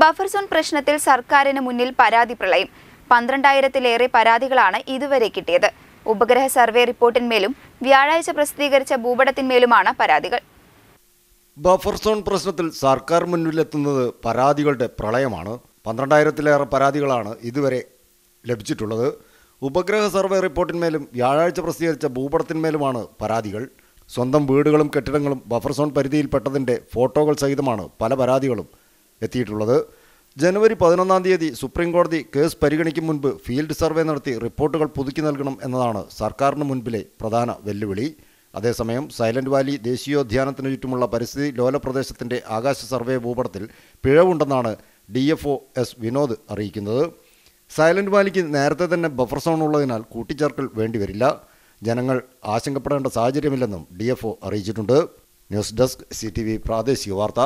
Buffer zone പ്രശ്നത്തിൽ സർക്കാരിന് മുന്നിൽ പരാതി പ്രളയം. പന്ത്രണ്ടായിരത്തിലേറെ പരാതികളാണ് ഇതുവരെ കിട്ടിയത്. ഉപഗ്രഹ സർവേ റിപ്പോർട്ടിന്മേലും വ്യാഴാഴ്ച പ്രസിദ്ധീകരിച്ച ഭൂപടത്തിന്മേലുമാണ് പരാതികൾ. ബഫർ സോൺ പ്രശ്നത്തിൽ സർക്കാർ മുന്നിലെത്തുന്നത് പരാതികളുടെ പ്രളയമാണ്. പന്ത്രണ്ടായിരത്തിലേറെ പരാതികളാണ് ഇതുവരെ ലഭിച്ചിട്ടുള്ളത്. ഉപഗ്രഹ സർവേ റിപ്പോർട്ടിന്മേലും വ്യാഴാഴ്ച പ്രസിദ്ധീകരിച്ച ഭൂപടത്തിന്മേലുമാണ് പരാതികൾ. സ്വന്തം വീടുകളും കെട്ടിടങ്ങളും ബഫർ സോൺ പരിധിയിൽപ്പെട്ടതിന്റെ ഫോട്ടോകൾ സഹിതമാണ് പല പരാതികളും എത്തിയിട്ടുള്ളത്. ജനുവരി പതിനൊന്നാം തീയതി സുപ്രീം കോടതി കേസ് പരിഗണിക്കും മുൻപ് ഫീൽഡ് സർവേ നടത്തി റിപ്പോർട്ടുകൾ പുതുക്കി നൽകണം എന്നതാണ് സർക്കാരിന് മുൻപിലെ പ്രധാന വെല്ലുവിളി. അതേസമയം സൈലന്റ് വാലി ദേശീയോദ്യാനത്തിനു ചുറ്റുമുള്ള പരിസ്ഥിതി ലോല പ്രദേശത്തിന്റെ ആകാശ സർവേ ഭൂപടത്തിൽ പിഴവുണ്ടെന്നാണ് D F O S Vinod അറിയിക്കുന്നത്. സൈലന്റ് വാലിക്ക് നേരത്തെ തന്നെ ബഫർ സോൺ ഉള്ളതിനാൽ കൂട്ടിച്ചേർക്കൽ വേണ്ടിവരില്ല. ജനങ്ങൾ ആശങ്കപ്പെടേണ്ട സാഹചര്യമില്ലെന്നും ഡി അറിയിച്ചിട്ടുണ്ട്. ന്യൂസ് ഡെസ്ക് സി പ്രാദേശിക വാർത്ത.